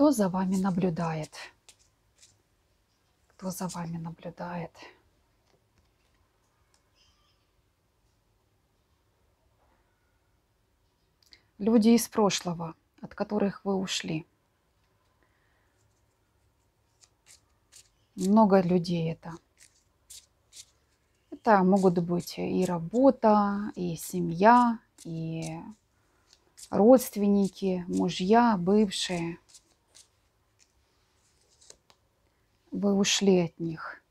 Кто за вами наблюдает? Кто за вами наблюдает? Люди из прошлого, от которых вы ушли. Много людей это. Это могут быть и работа, и семья, и родственники, мужья, бывшие. Вы ушли от них,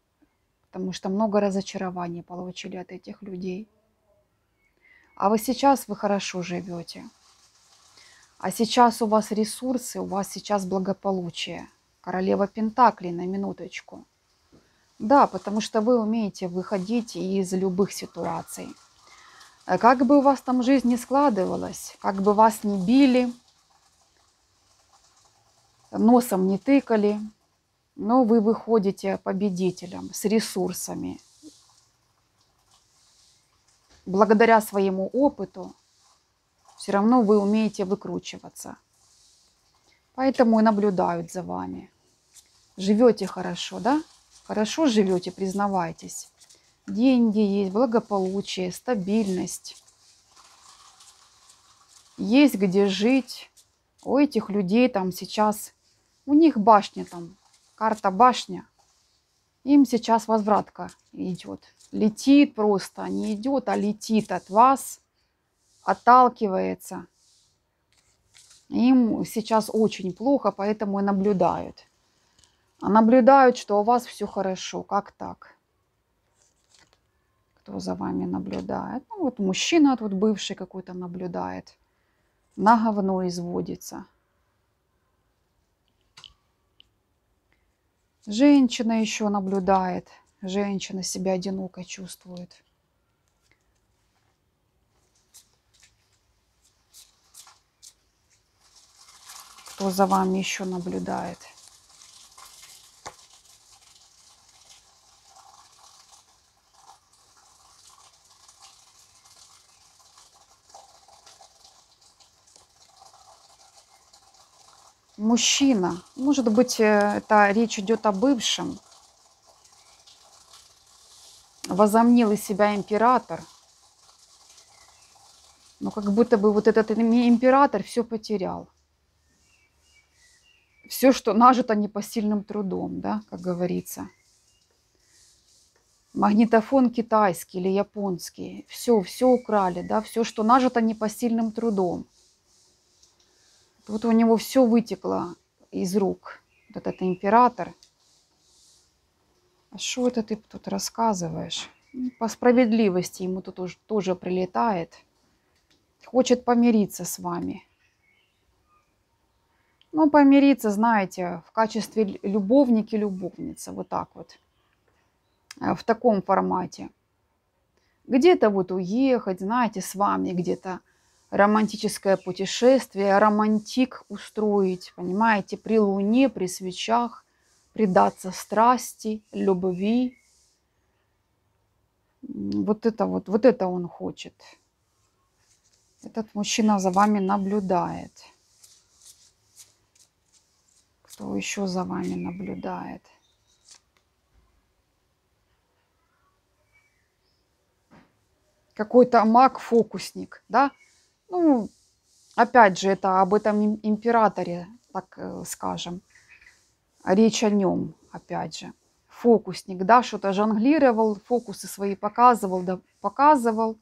потому что много разочарований получили от этих людей. А вы сейчас вы хорошо живете. А сейчас у вас ресурсы, у вас сейчас благополучие. Королева Пентаклей на минуточку. Да, потому что вы умеете выходить из любых ситуаций. Э, как бы у вас там жизнь не складывалась, как бы вас не били, носом не тыкали, но вы выходите победителем с ресурсами. Благодаря своему опыту все равно вы умеете выкручиваться. Поэтому и наблюдают за вами. Живете хорошо, да? Хорошо живете, признавайтесь. Деньги есть, благополучие, стабильность. Есть где жить. У этих людей там сейчас, у них башня там, карта башня. Им сейчас возвратка идет. Летит просто, не идет, а летит от вас – отталкивается. Им сейчас очень плохо, поэтому и наблюдают. А наблюдают, что у вас все хорошо. Как так? Кто за вами наблюдает? Ну, вот мужчина тут бывший какой-то наблюдает. На говно изводится. Женщина еще наблюдает. Женщина себя одиноко чувствует. кто за вами еще наблюдает. Мужчина. Может быть, э, это речь идет о бывшем. Возомнил из себя император. Но как будто бы вот этот император все потерял все, что нажито непосильным трудом, да, как говорится. Магнитофон китайский или японский, все, все украли, да, все, что нажито непосильным трудом. Вот у него все вытекло из рук. Вот этот император. А что это ты тут рассказываешь? Ну, по справедливости ему тут тоже, тоже прилетает. Хочет помириться с вами. Ну, помириться, знаете, в качестве любовники-любовницы, вот так вот, э, в таком формате. Где-то вот уехать, знаете, с вами где-то романтическое путешествие, романтик устроить, понимаете, при луне, при свечах, предаться страсти, любви. Вот это вот, вот это он хочет. Этот мужчина за вами наблюдает. Кто еще за вами наблюдает? Какой-то маг-фокусник, да? Ну, опять же, это об этом императоре, так э, скажем. Речь о нем, опять же. Фокусник, да, что-то жонглировал, фокусы свои показывал, да показывал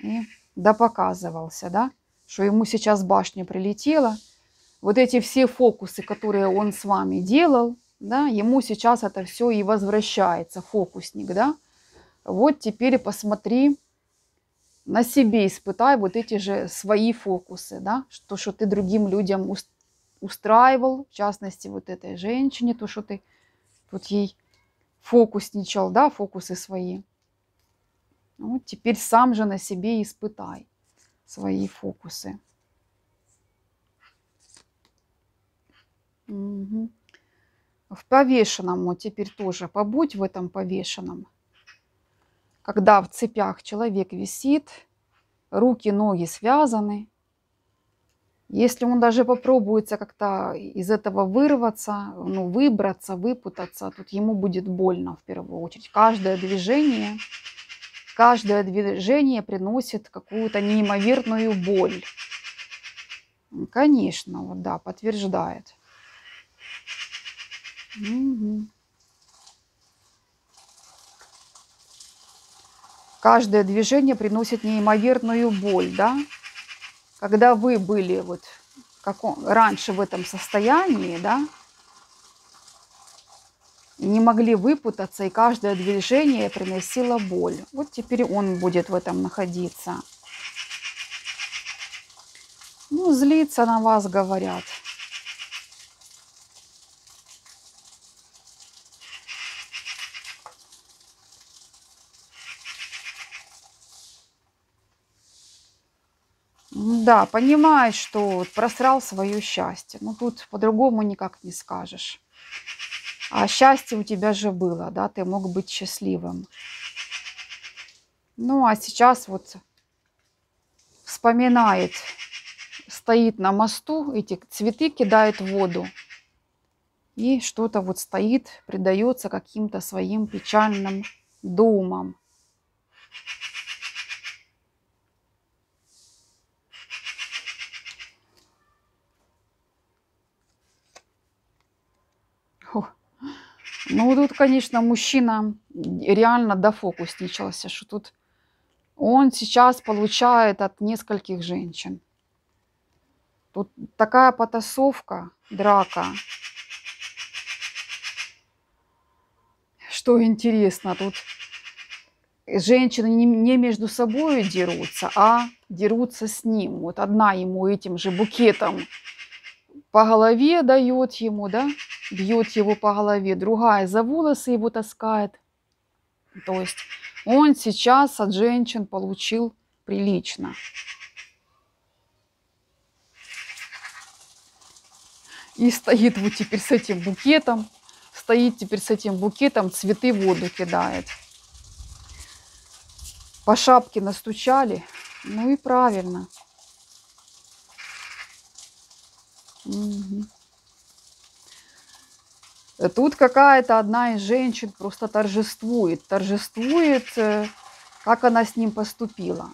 и да показывался, да, что ему сейчас башня прилетела – вот эти все фокусы, которые он с вами делал, да, ему сейчас это все и возвращается, фокусник, да. Вот теперь посмотри, на себе испытай вот эти же свои фокусы, да, то, что ты другим людям устраивал, в частности, вот этой женщине, то, что ты тут ей фокусничал, да, фокусы свои. Вот теперь сам же на себе испытай свои фокусы. Угу. В повешенном вот теперь тоже побудь в этом повешенном. Когда в цепях человек висит, руки, ноги связаны, Если он даже попробуется как-то из этого вырваться, ну, выбраться, выпутаться, тут ему будет больно в первую очередь. Каждое движение, каждое движение приносит какую-то неимоверную боль. Конечно, вот да, подтверждает. Угу. Каждое движение приносит неимоверную боль, да? Когда вы были вот как раньше в этом состоянии, да, не могли выпутаться, и каждое движение приносило боль. Вот теперь он будет в этом находиться. Ну, злиться на вас, говорят. Да, понимает, что просрал свое счастье. Ну, тут по-другому никак не скажешь. А счастье у тебя же было, да, ты мог быть счастливым. Ну, а сейчас вот вспоминает стоит на мосту, эти цветы кидает в воду. И что-то вот стоит, предается каким-то своим печальным думам. Ну, тут, конечно, мужчина реально дофокусничался, что тут он сейчас получает от нескольких женщин. Тут такая потасовка, драка. Что интересно, тут женщины не между собой дерутся, а дерутся с ним. Вот одна ему этим же букетом по голове дает ему, да, бьет его по голове, другая за волосы его таскает. То есть он сейчас от женщин получил прилично. И стоит вот теперь с этим букетом, стоит теперь с этим букетом, цветы в воду кидает. По шапке настучали, ну и правильно. Угу. Тут какая-то одна из женщин просто торжествует, торжествует, э, как она с ним поступила.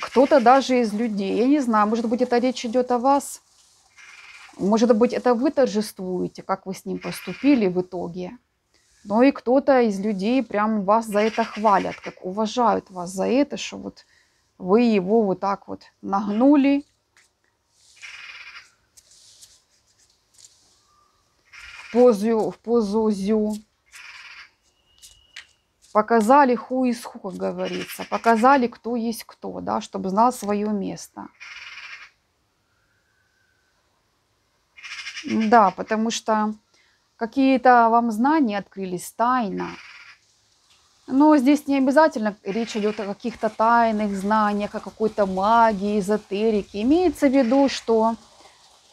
Кто-то даже из людей, я не знаю, может быть, это речь идет о вас. Может быть, это вы торжествуете, как вы с ним поступили в итоге. Но и кто-то из людей прям вас за это хвалят, как уважают вас за это, что вот вы его вот так вот нагнули. Позу, в позу зю показали ху из ху, как говорится, показали, кто есть кто, да, чтобы знал свое место. Да, потому что какие-то вам знания открылись тайно. Но здесь не обязательно речь идет о каких-то тайных знаниях, о какой-то магии, эзотерике. Имеется в виду, что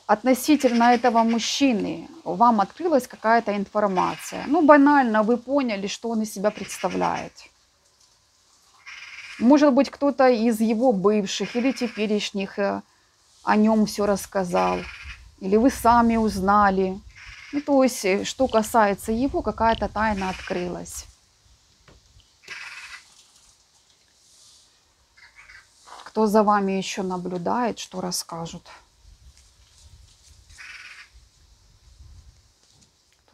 относительно этого мужчины вам открылась какая-то информация. Ну, банально, вы поняли, что он из себя представляет. Может быть, кто-то из его бывших или теперешних э, о нем все рассказал. Или вы сами узнали. Ну, то есть, э, что касается его, какая-то тайна открылась. Кто за вами еще наблюдает, что расскажут.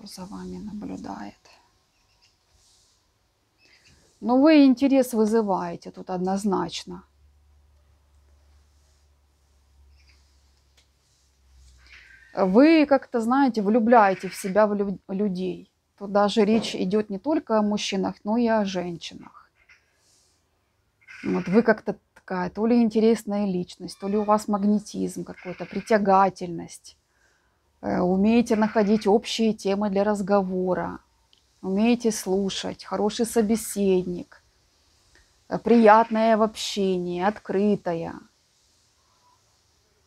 За вами наблюдает. Но вы интерес вызываете тут однозначно. Вы как-то, знаете, влюбляете в себя в людей. Тут даже речь идет не только о мужчинах, но и о женщинах. Вот вы как-то такая, то ли интересная личность, то ли у вас магнетизм какой-то, притягательность. Э, умеете находить общие темы для разговора, умеете слушать, хороший собеседник, э, приятное в общении, открытое.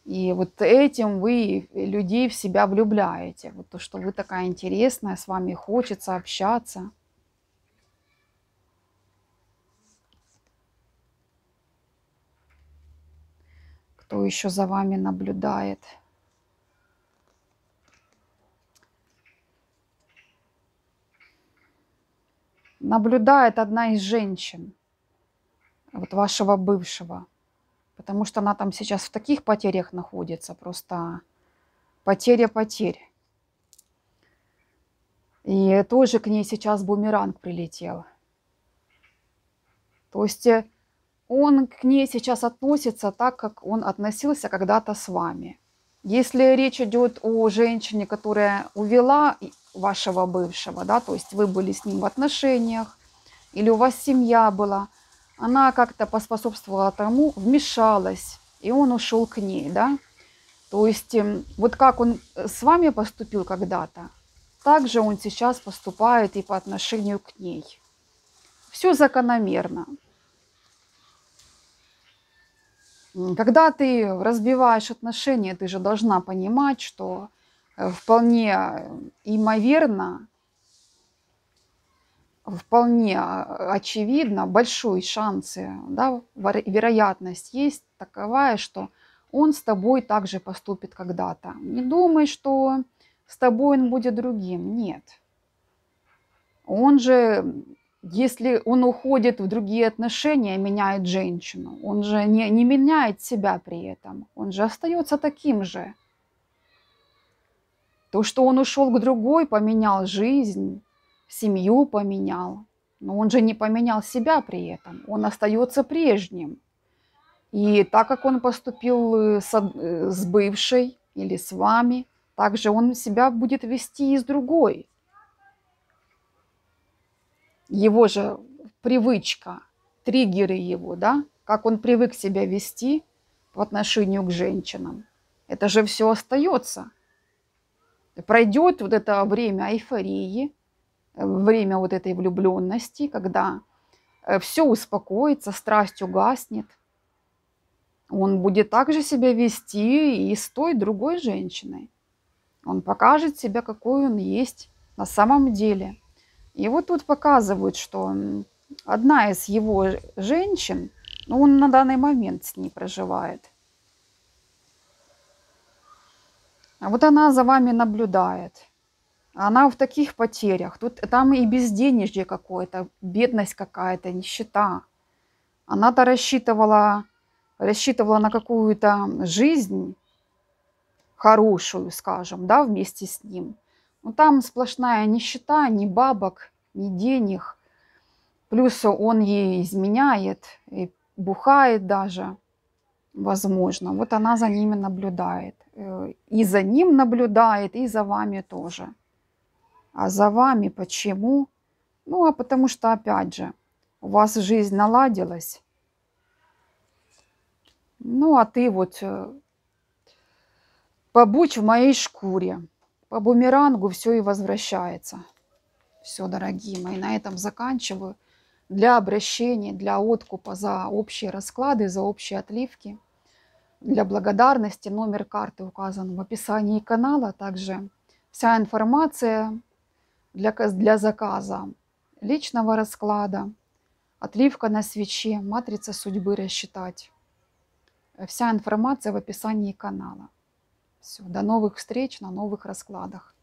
И вот этим вы людей в себя влюбляете. Вот то, что вы такая интересная, с вами хочется общаться. Кто еще за вами наблюдает? Наблюдает одна из женщин, вот вашего бывшего. Потому что она там сейчас в таких потерях находится, просто потеря потерь. И тоже к ней сейчас бумеранг прилетел. То есть э, он к ней сейчас относится так, как он относился когда-то с вами. Если речь идет о женщине, которая увела вашего бывшего, да, то есть вы были с ним в отношениях, или у вас семья была, она как-то поспособствовала тому, вмешалась, и он ушел к ней, да. То есть эм, вот как он э, с вами поступил когда-то, так же он сейчас поступает и по отношению к ней. Все закономерно. Когда ты разбиваешь отношения, ты же должна понимать, что вполне имоверно, вполне а, очевидно, большой шансы, да, вероятность есть таковая, что он с тобой также поступит когда-то. Не думай, что с тобой он будет другим. Нет. Он же если он уходит в другие отношения, меняет женщину, он же не, не меняет себя при этом, он же остается таким же. То, что он ушел к другой, поменял жизнь, семью поменял, но он же не поменял себя при этом, он остается прежним. И так как он поступил э, э, с бывшей или с вами, также он себя будет вести и с другой его же привычка, триггеры его, да, как он привык себя вести по отношению к женщинам. Это же все остается. Пройдет вот это время эйфории, время вот этой влюбленности, когда э, все успокоится, страсть угаснет. Он будет также себя вести и с той другой женщиной. Он покажет себя, какой он есть на самом деле – и вот тут показывают, что одна из его женщин, ну, он на данный момент с ней проживает. А вот она за вами наблюдает. Она в таких потерях. Тут там и безденежье какое-то, бедность какая-то, нищета. Она-то рассчитывала, рассчитывала на какую-то жизнь хорошую, скажем, да, вместе с ним – ну, там сплошная нищета, ни бабок, ни денег. Плюс он ей изменяет, и бухает даже, возможно. Вот она за ними наблюдает. Э, и за ним наблюдает, и за вами тоже. А за вами почему? Ну, а потому что, опять же, у вас жизнь наладилась. Ну, а ты вот э, побудь в моей шкуре. По бумерангу все и возвращается. Все, дорогие мои, на этом заканчиваю. Для обращения, для откупа за общие расклады, за общие отливки, для благодарности номер карты указан в описании канала. Также вся информация для, для заказа личного расклада, отливка на свече, матрица судьбы рассчитать. Вся информация в описании канала. Все, до новых встреч на новых раскладах.